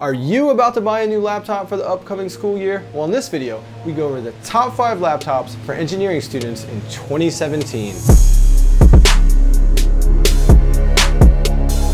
Are you about to buy a new laptop for the upcoming school year? Well, in this video, we go over the top five laptops for engineering students in 2017.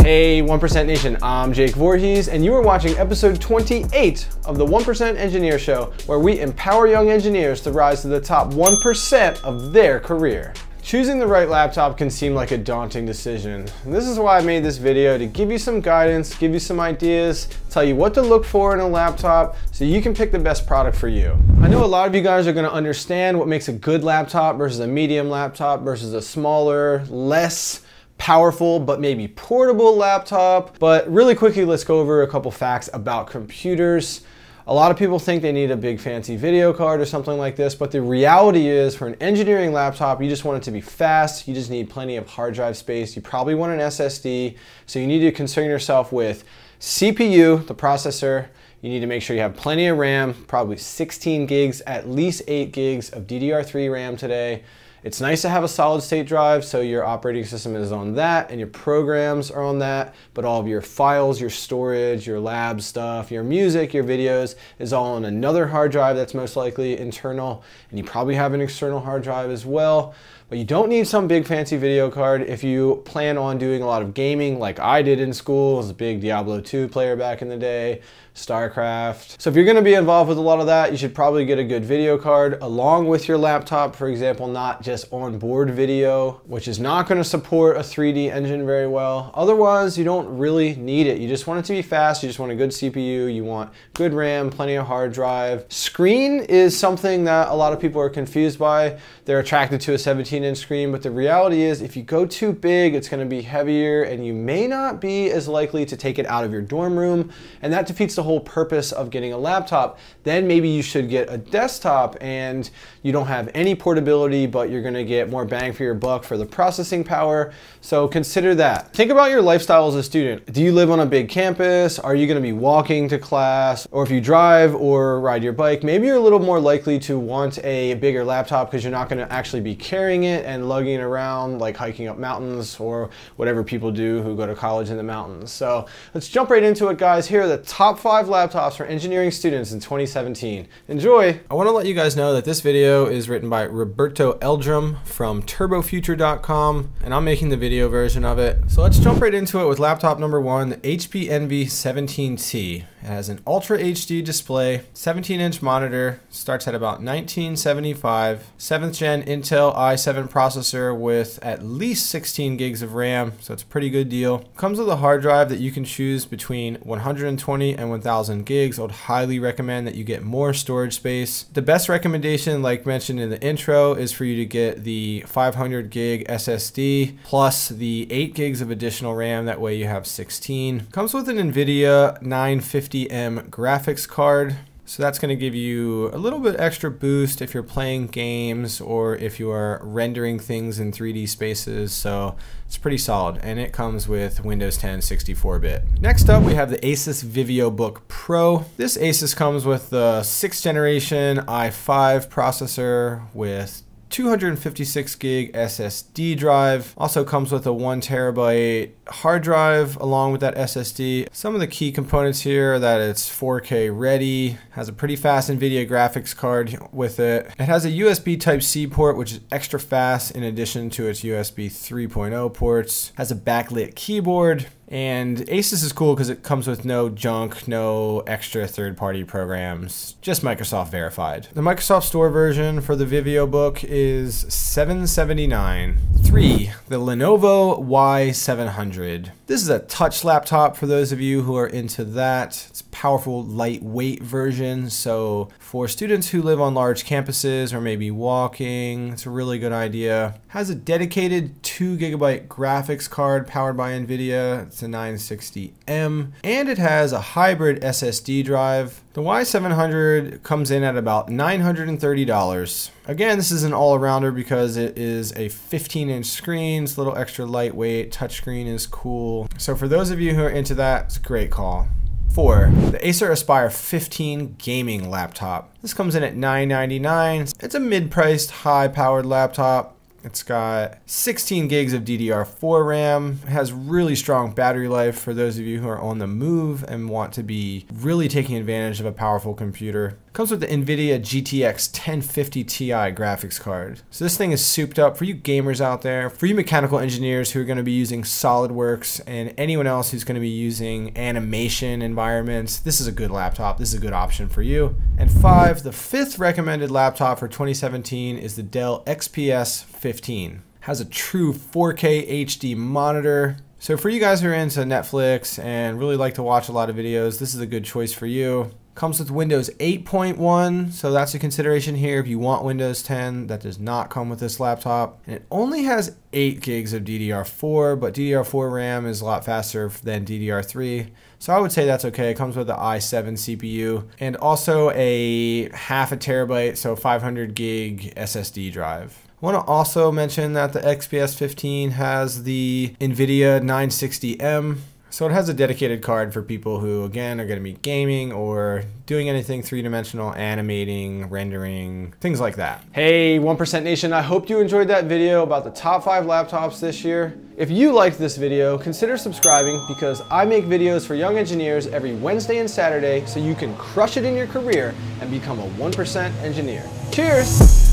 Hey 1% Nation, I'm Jake Voorhees and you are watching episode 28 of the 1% Engineer Show where we empower young engineers to rise to the top 1% of their career. Choosing the right laptop can seem like a daunting decision. And this is why I made this video to give you some guidance, give you some ideas, tell you what to look for in a laptop so you can pick the best product for you. I know a lot of you guys are gonna understand what makes a good laptop versus a medium laptop versus a smaller, less powerful but maybe portable laptop. But really quickly, let's go over a couple facts about computers. A lot of people think they need a big fancy video card or something like this, but the reality is for an engineering laptop, you just want it to be fast. You just need plenty of hard drive space. You probably want an SSD. So you need to concern yourself with CPU, the processor. You need to make sure you have plenty of RAM, probably 16 gigs, at least 8 gigs of DDR3 RAM today. It's nice to have a solid state drive so your operating system is on that and your programs are on that, but all of your files, your storage, your lab stuff, your music, your videos is all on another hard drive that's most likely internal and you probably have an external hard drive as well. But you don't need some big fancy video card if you plan on doing a lot of gaming like I did in school. I was a big Diablo 2 player back in the day, StarCraft. So if you're gonna be involved with a lot of that, you should probably get a good video card along with your laptop, for example, not just onboard video, which is not gonna support a 3D engine very well. Otherwise, you don't really need it. You just want it to be fast, you just want a good CPU, you want good RAM, plenty of hard drive. Screen is something that a lot of people are confused by. They're attracted to a 17 inch screen, but the reality is if you go too big, it's gonna be heavier and you may not be as likely to take it out of your dorm room. And that defeats the whole purpose of getting a laptop. Then maybe you should get a desktop and you don't have any portability, but you're gonna get more bang for your buck for the processing power. So consider that. Think about your lifestyle as a student. Do you live on a big campus? Are you gonna be walking to class? Or if you drive or ride your bike, maybe you're a little more likely to want a bigger laptop because you're not gonna actually be carrying it and lugging around like hiking up mountains or whatever people do who go to college in the mountains. So let's jump right into it guys. Here are the top five laptops for engineering students in 2017. Enjoy! I want to let you guys know that this video is written by Roberto Eldrum from turbofuture.com and I'm making the video version of it. So let's jump right into it with laptop number one, the HP Envy 17T. It has an Ultra HD display, 17 inch monitor, starts at about 1975, 7th gen Intel i7 processor with at least 16 gigs of RAM, so it's a pretty good deal. Comes with a hard drive that you can choose between 120 and 1000 gigs. I would highly recommend that you get more storage space. The best recommendation, like mentioned in the intro, is for you to get the 500 gig SSD plus the 8 gigs of additional RAM, that way you have 16. Comes with an NVIDIA 950 50M graphics card. So that's going to give you a little bit extra boost if you're playing games or if you are rendering things in 3D spaces. So it's pretty solid and it comes with Windows 10 64-bit. Next up we have the Asus Vivobook Pro. This Asus comes with the 6th generation i5 processor with 256 gig SSD drive. Also comes with a one terabyte hard drive along with that SSD. Some of the key components here that it's 4K ready, has a pretty fast NVIDIA graphics card with it. It has a USB type C port, which is extra fast in addition to its USB 3.0 ports. Has a backlit keyboard, and Asus is cool because it comes with no junk, no extra third-party programs, just Microsoft verified. The Microsoft Store version for the Vivobook is 779. 3. The Lenovo Y700. This is a touch laptop for those of you who are into that. It's powerful, lightweight version, so for students who live on large campuses or maybe walking, it's a really good idea. Has a dedicated 2 gigabyte graphics card powered by NVIDIA. It's a 960M, and it has a hybrid SSD drive. The Y700 comes in at about $930. Again, this is an all-arounder because it is a 15-inch screen. It's a little extra lightweight. Touchscreen is cool. So for those of you who are into that, it's a great call. 4. The Acer Aspire 15 gaming laptop. This comes in at 999. It's a mid-priced, high-powered laptop It's got 16 gigs of DDR4 RAM. Has really strong battery life for those of you who are on the move and want to be really taking advantage of a powerful computer. Comes with the NVIDIA GTX 1050 Ti graphics card. So this thing is souped up for you gamers out there, for you mechanical engineers who are going to be using SolidWorks and anyone else who's going to be using animation environments. This is a good laptop. This is a good option for you. And five, the fifth recommended laptop for 2017 is the Dell XPS 15. Has a true 4K HD monitor, so for you guys who are into Netflix and really like to watch a lot of videos, this is a good choice for you. Comes with Windows 8.1, so that's a consideration here if you want Windows 10. That does not come with this laptop. And it only has 8 gigs of DDR4, but DDR4 RAM is a lot faster than DDR3. So I would say that's okay. It comes with the i7 CPU and also a half a terabyte, so 500 gig SSD drive. I want to also mention that the XPS 15 has the NVIDIA 960M. So it has a dedicated card for people who, again, are going to be gaming or doing anything three-dimensional, animating, rendering, things like that. Hey, 1% Nation, I hope you enjoyed that video about the top five laptops this year. If you liked this video, consider subscribing because I make videos for young engineers every Wednesday and Saturday so you can crush it in your career and become a 1% engineer. Cheers!